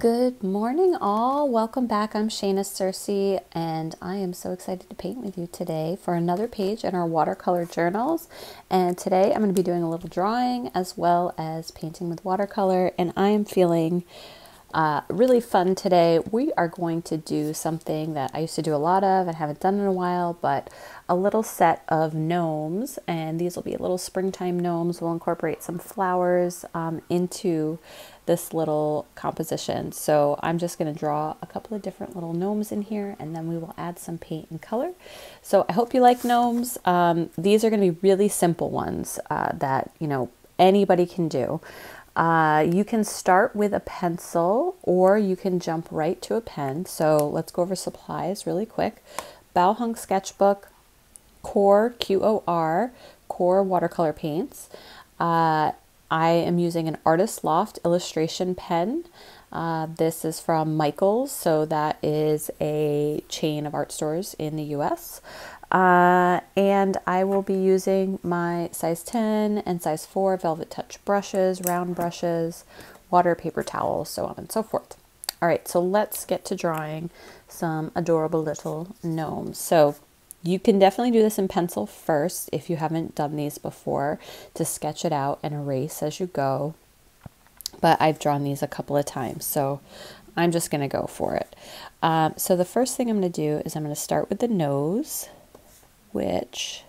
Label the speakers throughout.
Speaker 1: Good morning, all. Welcome back. I'm Shana Circe, and I am so excited to paint with you today for another page in our watercolor journals. And today I'm going to be doing a little drawing as well as painting with watercolor, and I am feeling uh, really fun today. We are going to do something that I used to do a lot of and haven't done in a while, but a little set of gnomes, and these will be little springtime gnomes. We'll incorporate some flowers um, into this little composition. So I'm just going to draw a couple of different little gnomes in here and then we will add some paint and color. So I hope you like gnomes. Um, these are going to be really simple ones uh, that, you know, anybody can do. Uh, you can start with a pencil or you can jump right to a pen. So let's go over supplies really quick. Bao Sketchbook, Qor Q-O-R, Qor watercolor paints. Uh, I am using an Artist Loft illustration pen. Uh, this is from Michaels, so that is a chain of art stores in the US. Uh, and I will be using my size 10 and size 4 Velvet Touch brushes, round brushes, water, paper towels, so on and so forth. All right, so let's get to drawing some adorable little gnomes. So you can definitely do this in pencil first if you haven't done these before to sketch it out and erase as you go. But I've drawn these a couple of times, so I'm just going to go for it. Um, so the first thing I'm going to do is I'm going to start with the nose, which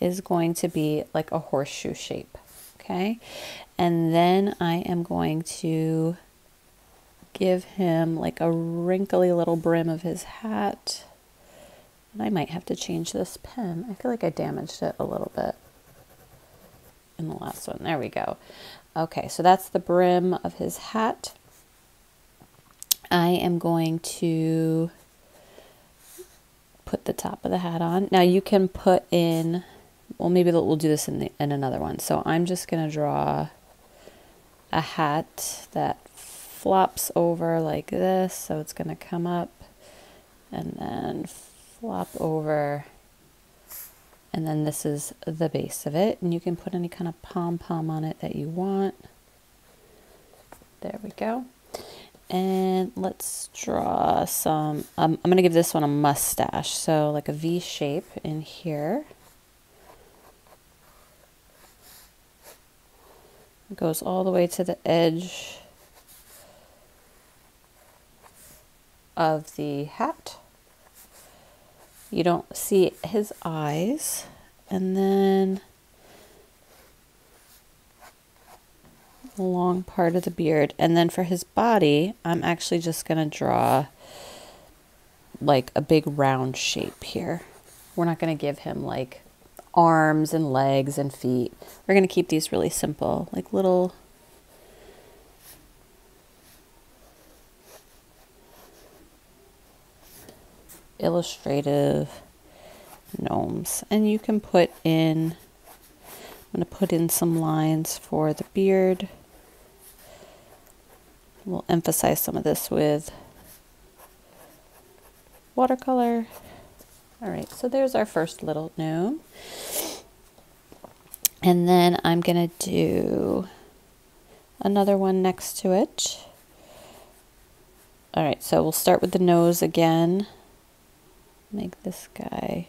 Speaker 1: is going to be like a horseshoe shape. Okay. And then I am going to give him like a wrinkly little brim of his hat. And I might have to change this pen. I feel like I damaged it a little bit in the last one. There we go. Okay, so that's the brim of his hat. I am going to put the top of the hat on. Now you can put in, well, maybe we'll do this in, the, in another one. So I'm just going to draw a hat that flops over like this. So it's going to come up and then flop over and then this is the base of it and you can put any kind of pom-pom on it that you want there we go and let's draw some um, I'm gonna give this one a mustache. So like a V shape in here. It goes all the way to the edge of the hat. You don't see his eyes. And then long part of the beard. And then for his body, I'm actually just going to draw like a big round shape here. We're not going to give him like arms and legs and feet. We're going to keep these really simple, like little illustrative gnomes. And you can put in, I'm going to put in some lines for the beard. We'll emphasize some of this with watercolor. All right, so there's our first little gnome. And then I'm going to do another one next to it. All right, so we'll start with the nose again make this guy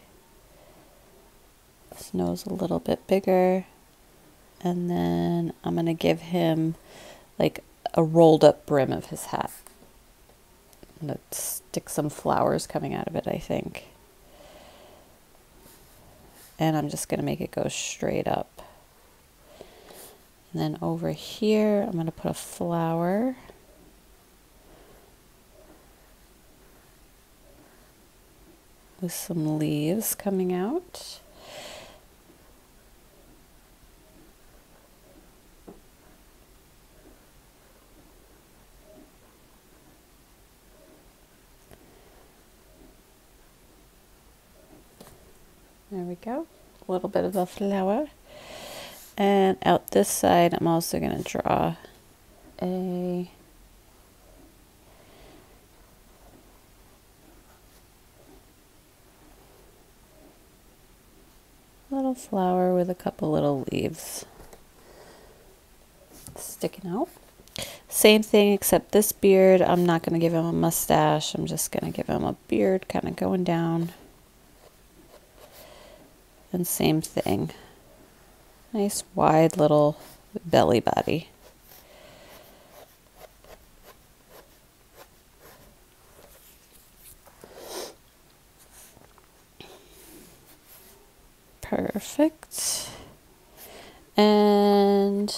Speaker 1: his nose a little bit bigger and then I'm going to give him like a rolled up brim of his hat. To stick some flowers coming out of it, I think. And I'm just going to make it go straight up. And then over here, I'm going to put a flower. with some leaves coming out. There we go. A little bit of a flower. And out this side, I'm also going to draw a little flower with a couple little leaves sticking out. Same thing, except this beard, I'm not going to give him a mustache. I'm just going to give him a beard kind of going down. And same thing. Nice wide little belly body. Perfect. And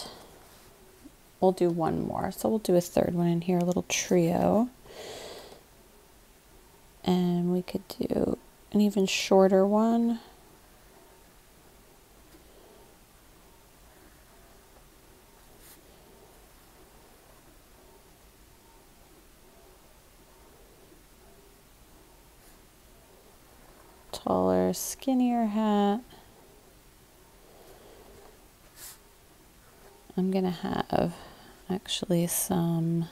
Speaker 1: we'll do one more. So we'll do a third one in here, a little trio. And we could do an even shorter one. Taller, skinnier hat. I'm going to have actually some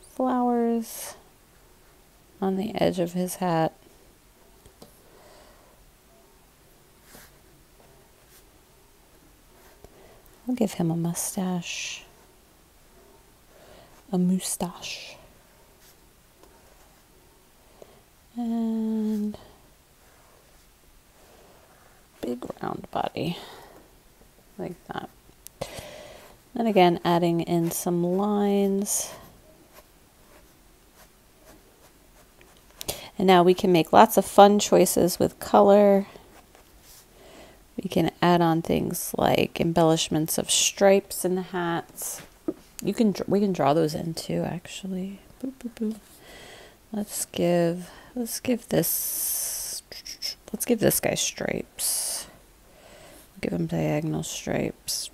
Speaker 1: flowers on the edge of his hat. I'll give him a mustache. A moustache. And big round body like that. And again, adding in some lines. And now we can make lots of fun choices with color. We can add on things like embellishments of stripes in the hats. You can we can draw those in too, actually. Boop, boop, boop. Let's give let's give this let's give this guy stripes. Give him diagonal stripes.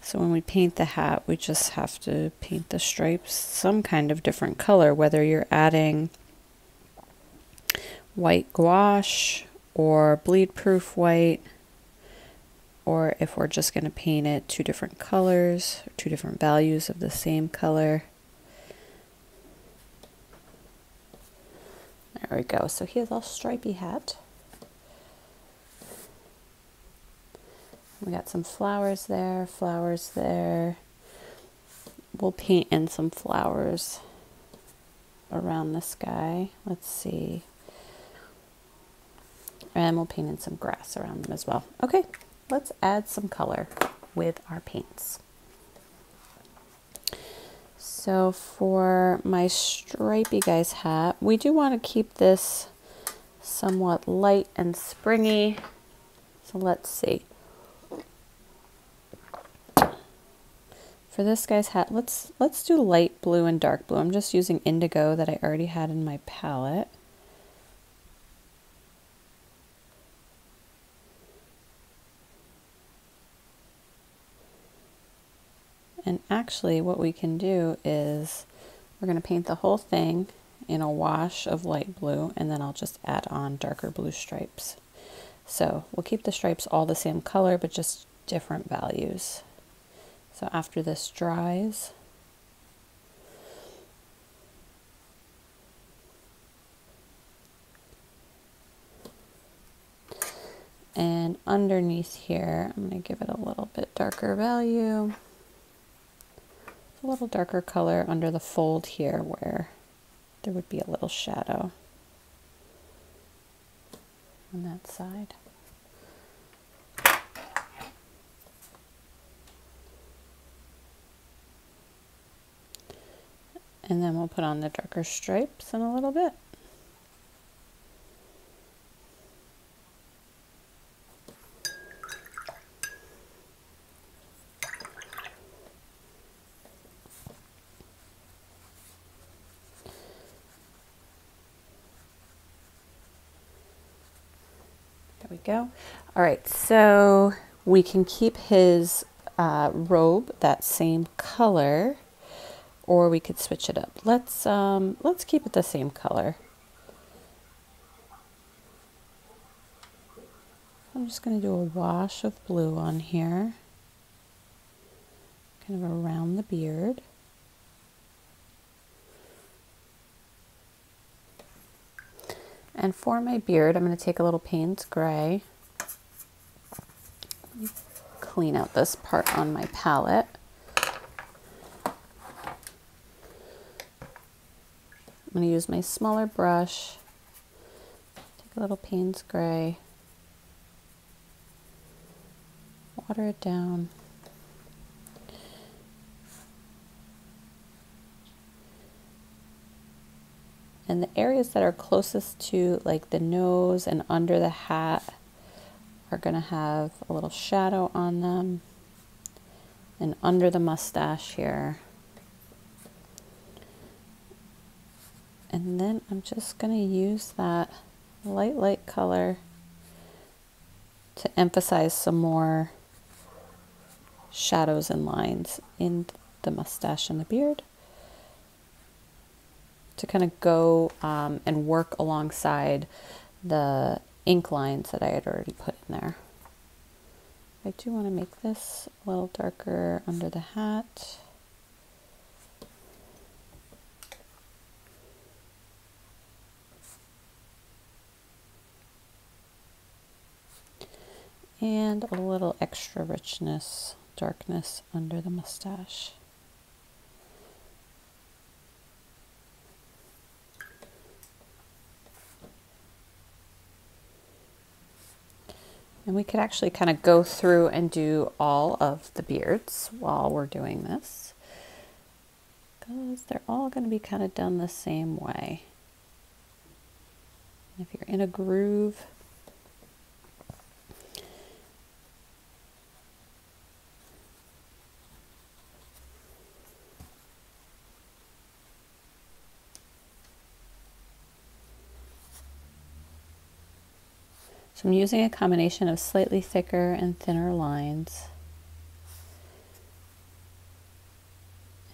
Speaker 1: So when we paint the hat, we just have to paint the stripes some kind of different color, whether you're adding white gouache or bleed proof white, or if we're just going to paint it two different colors, two different values of the same color. There we go. So he has a stripy hat. We got some flowers there, flowers there. We'll paint in some flowers around this guy. Let's see. And we'll paint in some grass around them as well. Okay, let's add some color with our paints. So for my stripey guy's hat, we do want to keep this somewhat light and springy. So let's see. For this guy's hat, let's let's do light blue and dark blue. I'm just using indigo that I already had in my palette. And actually what we can do is we're going to paint the whole thing in a wash of light blue and then I'll just add on darker blue stripes. So we'll keep the stripes all the same color but just different values. So after this dries, and underneath here, I'm going to give it a little bit darker value. A little darker color under the fold here where there would be a little shadow on that side. And then we'll put on the darker stripes in a little bit. Go. All right, so we can keep his uh, robe that same color or we could switch it up. Let's um, let's keep it the same color. I'm just going to do a wash of blue on here, kind of around the beard. And for my beard, I'm going to take a little Payne's Gray, clean out this part on my palette. I'm going to use my smaller brush, take a little Payne's Gray, water it down. And the areas that are closest to like the nose and under the hat are going to have a little shadow on them. And under the mustache here. And then I'm just going to use that light, light color to emphasize some more shadows and lines in the mustache and the beard to kind of go um, and work alongside the ink lines that I had already put in there. I do want to make this a little darker under the hat. and a little extra richness, darkness under the mustache. And we could actually kind of go through and do all of the beards while we're doing this. Because they're all going to be kind of done the same way. If you're in a groove, So I'm using a combination of slightly thicker and thinner lines.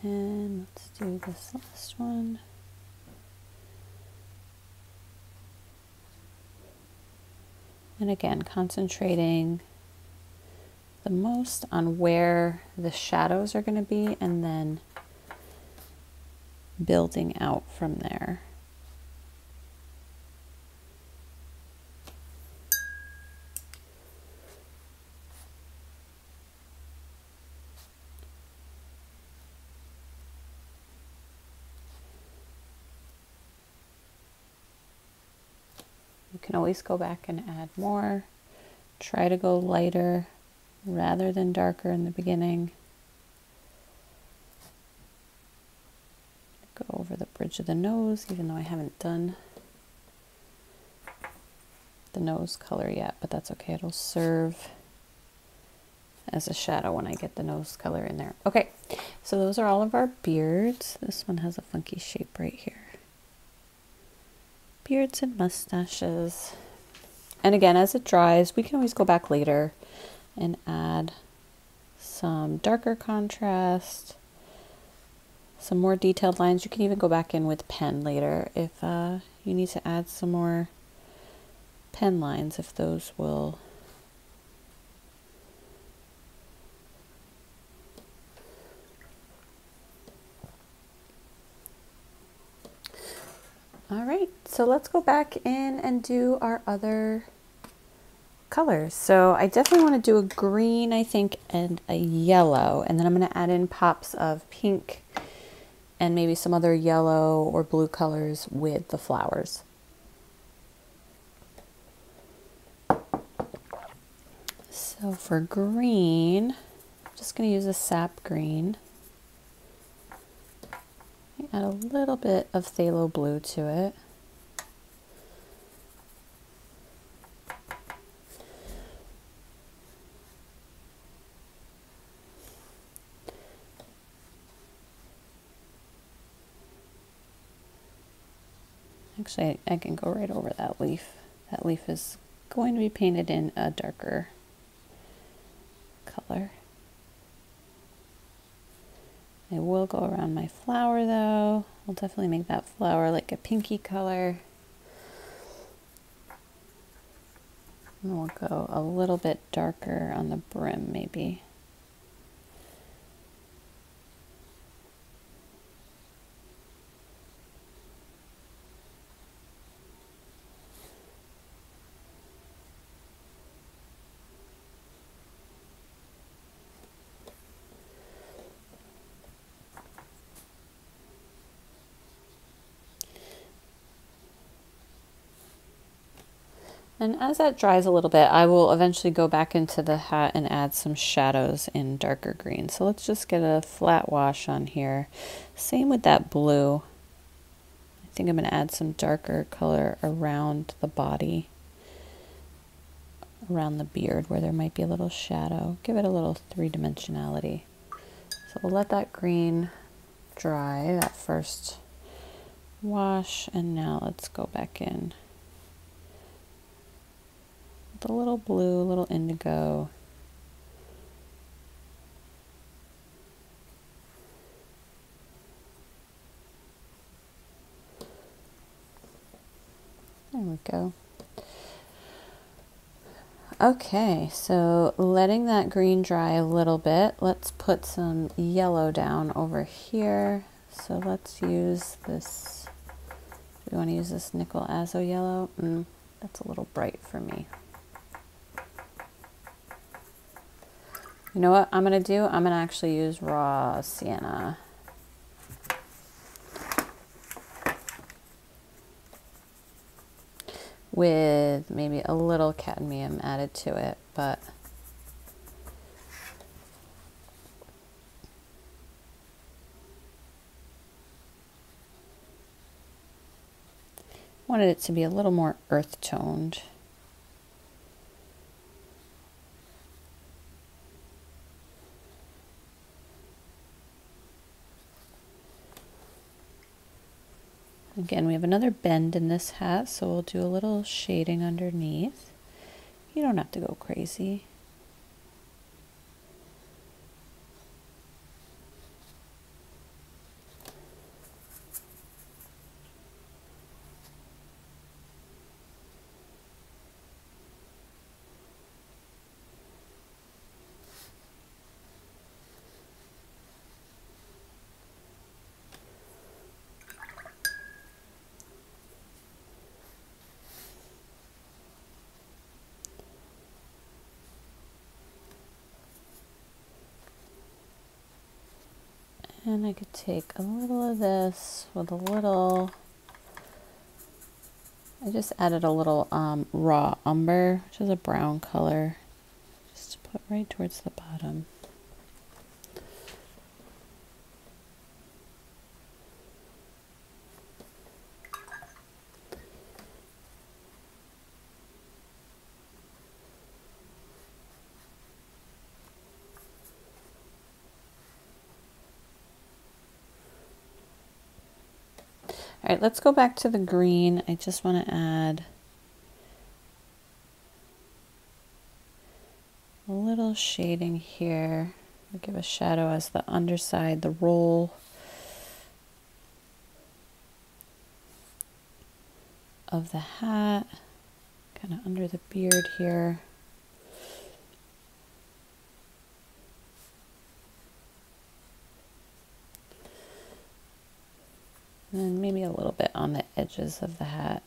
Speaker 1: And let's do this last one. And again, concentrating the most on where the shadows are going to be and then building out from there. Can always go back and add more. Try to go lighter rather than darker in the beginning. Go over the bridge of the nose, even though I haven't done the nose color yet, but that's okay. It'll serve as a shadow when I get the nose color in there. Okay, so those are all of our beards. This one has a funky shape right here beards and mustaches. And again, as it dries, we can always go back later and add some darker contrast, some more detailed lines. You can even go back in with pen later if uh, you need to add some more pen lines, if those will All right, so let's go back in and do our other colors. So I definitely want to do a green, I think, and a yellow. And then I'm going to add in pops of pink and maybe some other yellow or blue colors with the flowers. So for green, I'm just going to use a sap green. Add a little bit of phthalo blue to it. Actually, I can go right over that leaf. That leaf is going to be painted in a darker color. I will go around my flower though. I'll definitely make that flower like a pinky color. And we'll go a little bit darker on the brim maybe. And as that dries a little bit, I will eventually go back into the hat and add some shadows in darker green. So let's just get a flat wash on here. Same with that blue. I think I'm going to add some darker color around the body, around the beard where there might be a little shadow. Give it a little three-dimensionality. So we'll let that green dry, that first wash, and now let's go back in with a little blue, a little indigo. There we go. Okay, so letting that green dry a little bit, let's put some yellow down over here. So let's use this, we want to use this nickel azo yellow. Mm, that's a little bright for me. You know what I'm going to do? I'm going to actually use raw sienna. With maybe a little cadmium added to it, but wanted it to be a little more earth toned. Again, we have another bend in this hat, so we'll do a little shading underneath. You don't have to go crazy. And I could take a little of this with a little, I just added a little um, raw umber, which is a brown color, just to put right towards the bottom. All right, let's go back to the green. I just want to add a little shading here. I'll give a shadow as the underside, the roll of the hat, kind of under the beard here. And maybe a little bit on the edges of the hat.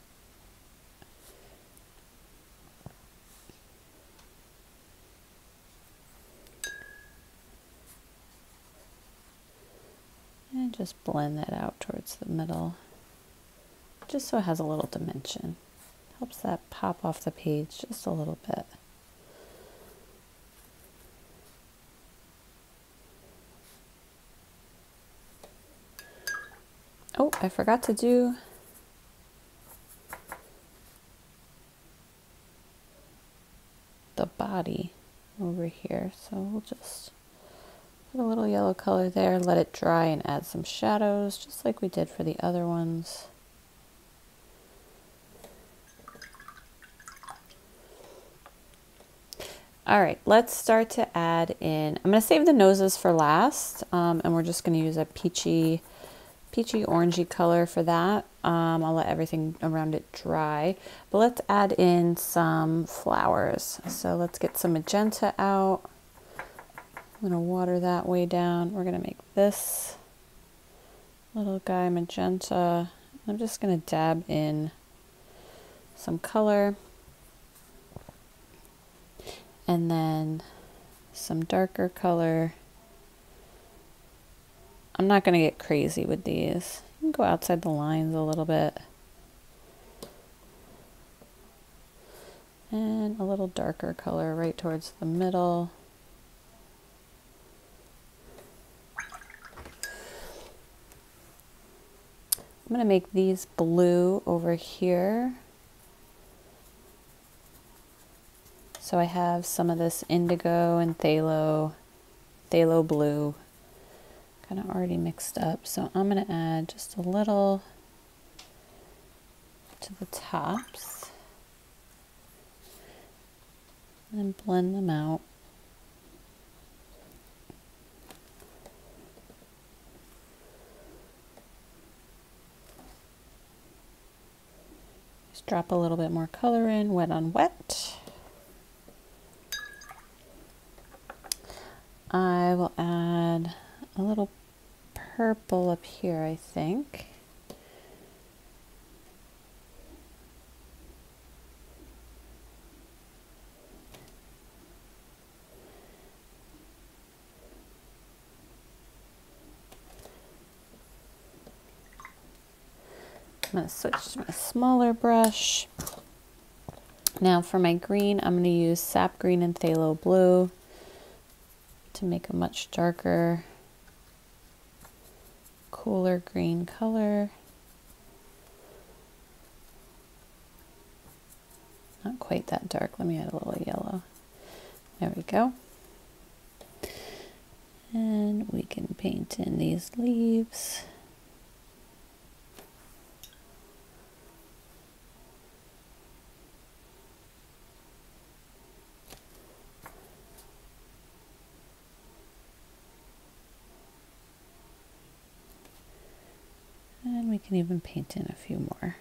Speaker 1: And just blend that out towards the middle, just so it has a little dimension. Helps that pop off the page just a little bit. Oh, I forgot to do the body over here. So we'll just put a little yellow color there, let it dry and add some shadows, just like we did for the other ones. All right, let's start to add in, I'm gonna save the noses for last, um, and we're just gonna use a peachy peachy orangey color for that. Um, I'll let everything around it dry. But let's add in some flowers. So let's get some magenta out. I'm going to water that way down. We're going to make this little guy magenta. I'm just going to dab in some color. And then some darker color I'm not going to get crazy with these. Go outside the lines a little bit. And a little darker color right towards the middle. I'm going to make these blue over here. So I have some of this indigo and phthalo, phthalo blue kind of already mixed up. So I'm going to add just a little to the tops and blend them out. Just drop a little bit more color in, wet on wet. I will add a little purple up here, I think. I'm going to switch to my smaller brush. Now for my green, I'm going to use sap green and phthalo blue to make a much darker, cooler green color. Not quite that dark. Let me add a little yellow. There we go. And we can paint in these leaves. we can even paint in a few more.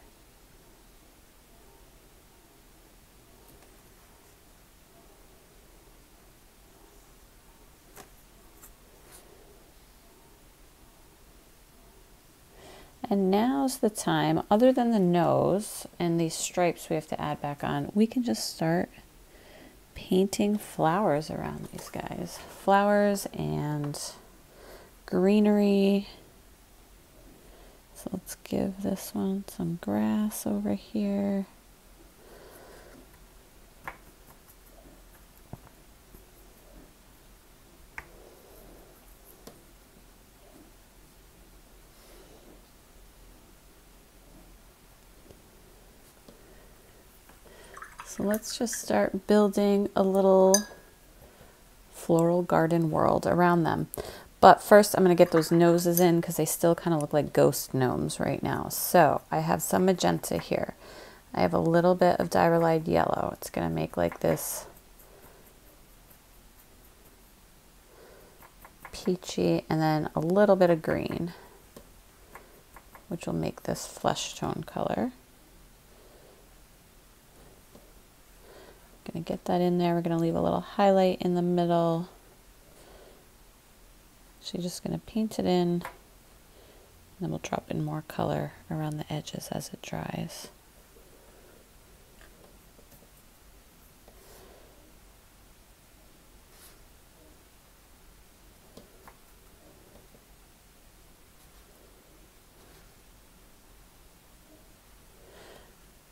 Speaker 1: And now's the time, other than the nose and these stripes we have to add back on, we can just start painting flowers around these guys. Flowers and greenery so let's give this one some grass over here. So let's just start building a little floral garden world around them. But first I'm going to get those noses in because they still kind of look like ghost gnomes right now. So I have some magenta here. I have a little bit of Diarylide yellow. It's going to make like this peachy and then a little bit of green, which will make this flesh tone color. I'm going to get that in there. We're going to leave a little highlight in the middle. So you're just going to paint it in, and then we'll drop in more color around the edges as it dries.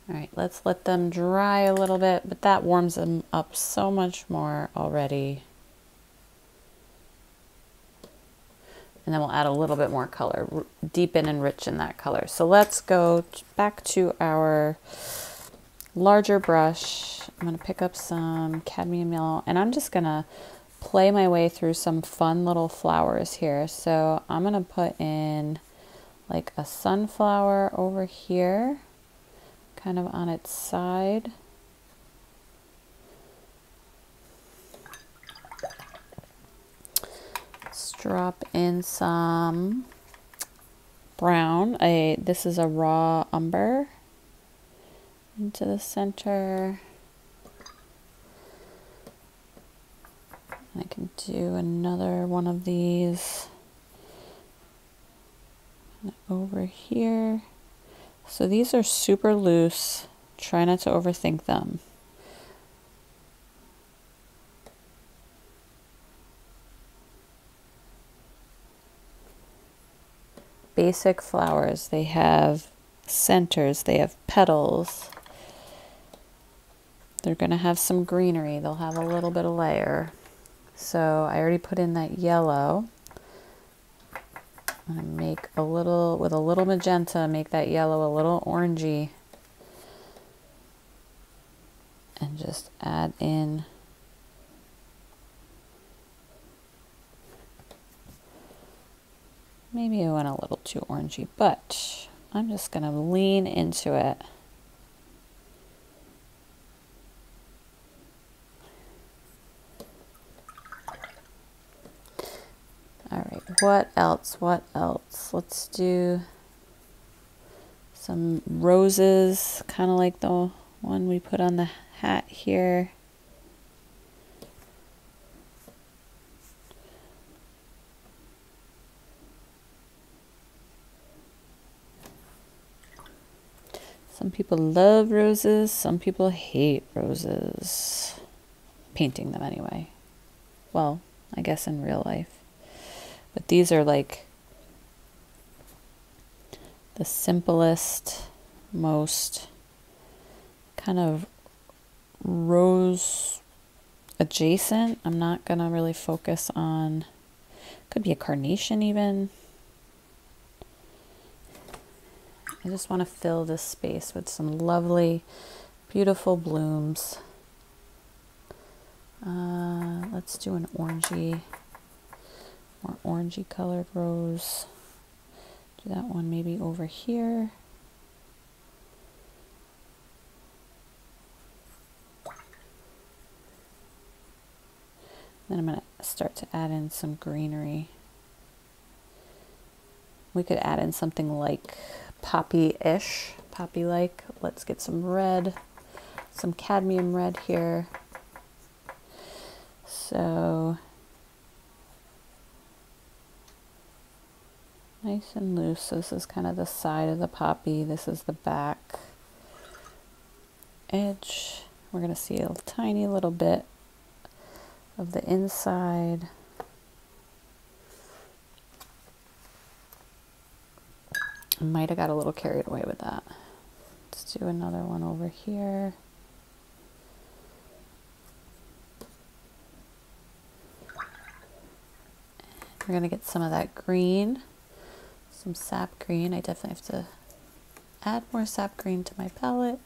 Speaker 1: All right, let's let them dry a little bit, but that warms them up so much more already. And then we'll add a little bit more color, deepen and rich in that color. So let's go back to our larger brush. I'm to pick up some cadmium yellow and I'm just going to play my way through some fun little flowers here. So I'm going to put in like a sunflower over here, kind of on its side. Drop in some brown. I this is a raw umber into the center. I can do another one of these over here. So these are super loose. Try not to overthink them. Basic flowers. They have centers, they have petals. they're going to have some greenery. They'll have a little bit of layer. So I already put in that yellow. I'm going to make a little, with a little magenta, make that yellow a little orangey. And just add in Maybe I went a little too orangey, but I'm just going to lean into it. All right, what else? What else? Let's do some roses, kind of like the one we put on the hat here. Some people love roses, some people hate roses. Painting them anyway. Well, I guess in real life. But these are like the simplest, most kind of rose adjacent. I'm not going to really focus on, could be a carnation even. I just want to fill this space with some lovely, beautiful blooms. Uh, let's do an orangey, more orangey colored rose. Do that one maybe over here. Then I'm going to start to add in some greenery. We could add in something like poppy-ish, poppy-like. Let's get some red, some cadmium red here. So nice and loose. So this is kind of the side of the poppy. This is the back edge. We're going to see a tiny little bit of the inside. Might have got a little carried away with that. Let's do another one over here. We're going to get some of that green, some sap green. I definitely have to add more sap green to my palette.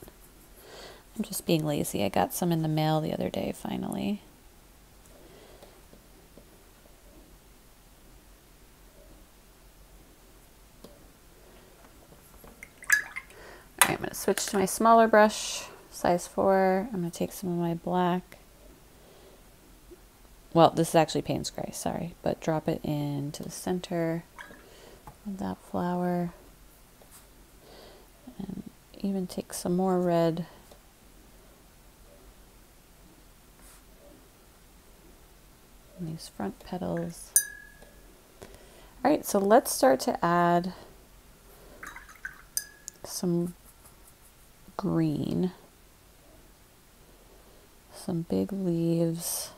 Speaker 1: I'm just being lazy. I got some in the mail the other day finally. Switch to my smaller brush, size 4. I'm to take some of my black. Well, this is actually Payne's Gray, sorry. But drop it into the center of that flower. And even take some more red. And these front petals. All right, so let's start to add some green. Some big leaves.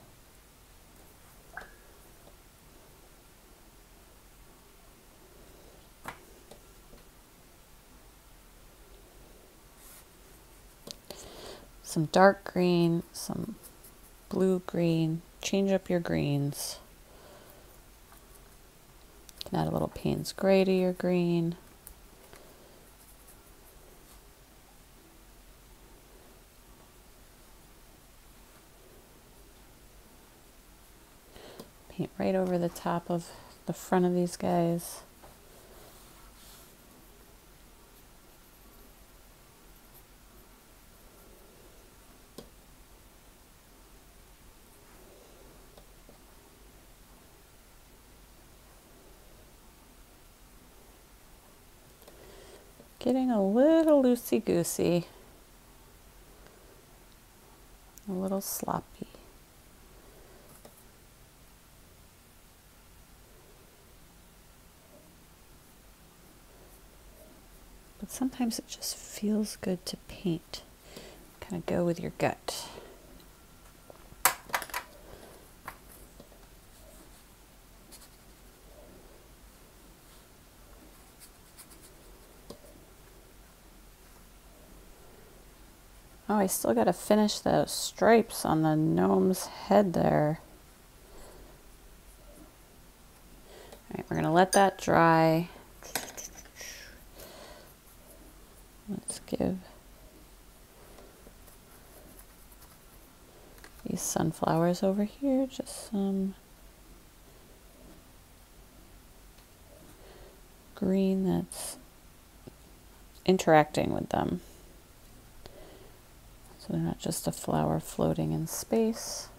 Speaker 1: Some dark green, some blue green. Change up your greens. You can add a little Payne's Gray to your green. paint right over the top of the front of these guys. Getting a little loosey-goosey, a little sloppy. But sometimes it just feels good to paint. Kind of go with your gut. Oh, I still got to finish those stripes on the gnome's head there. All right, we're going to let that dry. Let's give these sunflowers over here just some green that's interacting with them. So they're not just a flower floating in space.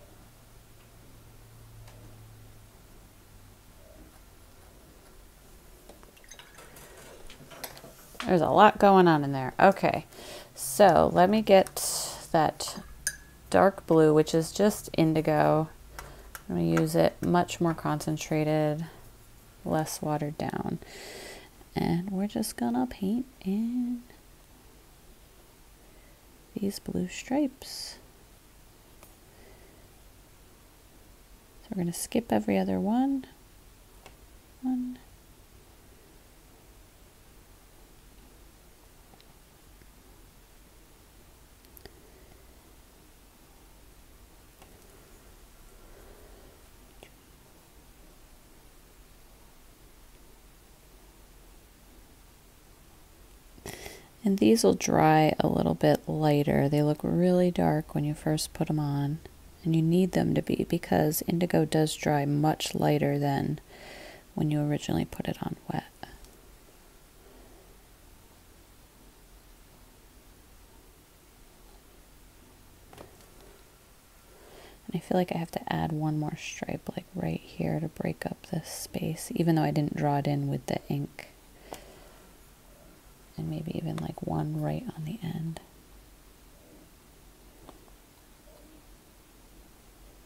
Speaker 1: There's a lot going on in there. Okay, so let me get that dark blue, which is just indigo. I'm going to use it much more concentrated, less watered down. And we're just going to paint in these blue stripes. So we're going to skip every other one. One, And these will dry a little bit lighter. They look really dark when you first put them on. And you need them to be because indigo does dry much lighter than when you originally put it on wet. And I feel like I have to add one more stripe like right here to break up this space, even though I didn't draw it in with the ink and maybe even like one right on the end.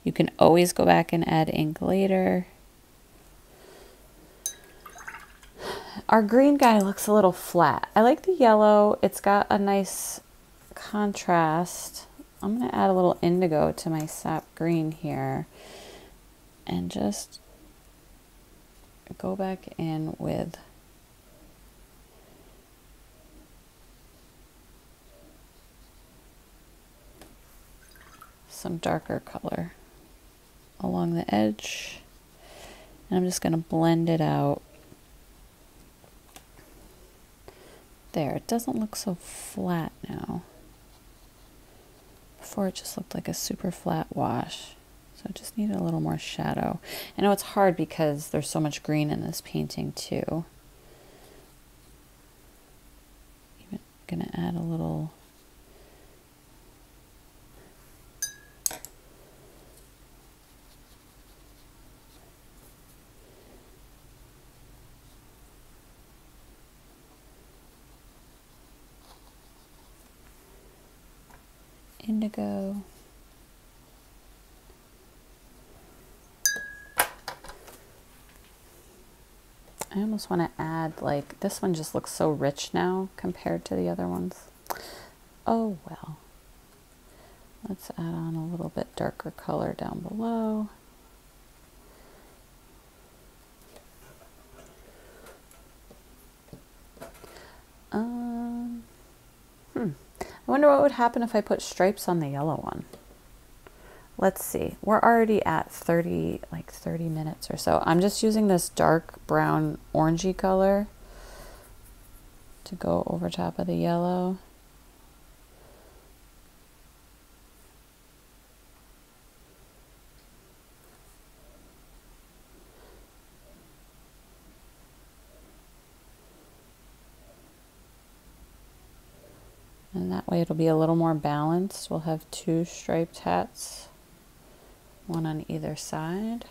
Speaker 1: You can always go back and add ink later. Our green guy looks a little flat. I like the yellow. It's got a nice contrast. I'm going to add a little indigo to my sap green here and just go back in with some darker color along the edge. And I'm just going to blend it out. There, it doesn't look so flat now. Before it just looked like a super flat wash. So I just needed a little more shadow. I know it's hard because there's so much green in this painting too. Even gonna add a little indigo. I almost want to add, like, this one just looks so rich now compared to the other ones. Oh, well. Let's add on a little bit darker color down below. Um, hmm. I wonder what would happen if I put stripes on the yellow one. Let's see. We're already at 30, like 30 minutes or so. I'm just using this dark brown orangey color to go over top of the yellow. It'll be a little more balanced. We'll have two striped hats, one on either side.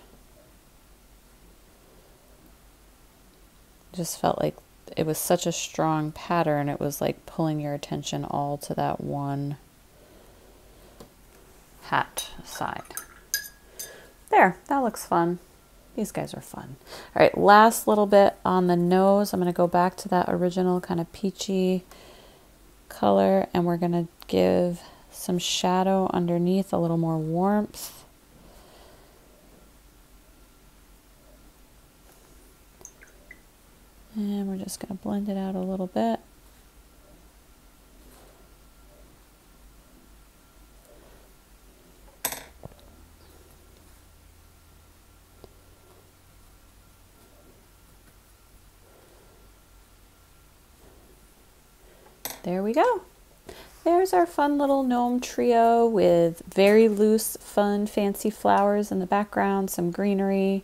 Speaker 1: Just felt like it was such a strong pattern. It was like pulling your attention all to that one hat side. There, that looks fun. These guys are fun. All right, last little bit on the nose. I'm going to go back to that original kind of peachy color and we're going to give some shadow underneath, a little more warmth. And we're just going to blend it out a little bit. There we go. There's our fun little gnome trio with very loose, fun, fancy flowers in the background, some greenery.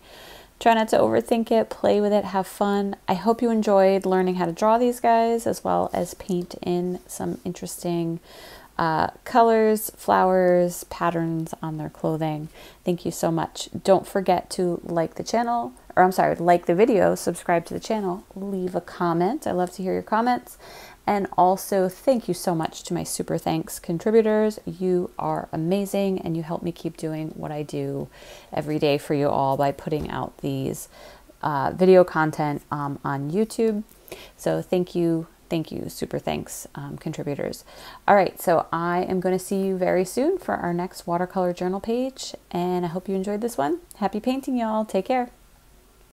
Speaker 1: Try not to overthink it, play with it, have fun. I hope you enjoyed learning how to draw these guys as well as paint in some interesting uh, colors, flowers, patterns on their clothing. Thank you so much. Don't forget to like the channel, or I'm sorry, like the video, subscribe to the channel, leave a comment. I love to hear your comments. And also, thank you so much to my super thanks contributors. You are amazing and you help me keep doing what I do every day for you all by putting out these uh, video content um, on YouTube. So, thank you, thank you, super thanks, um, contributors. All right, so I am going to see you very soon for our next watercolor journal page, and I hope you enjoyed this one. Happy painting, y'all. Take care.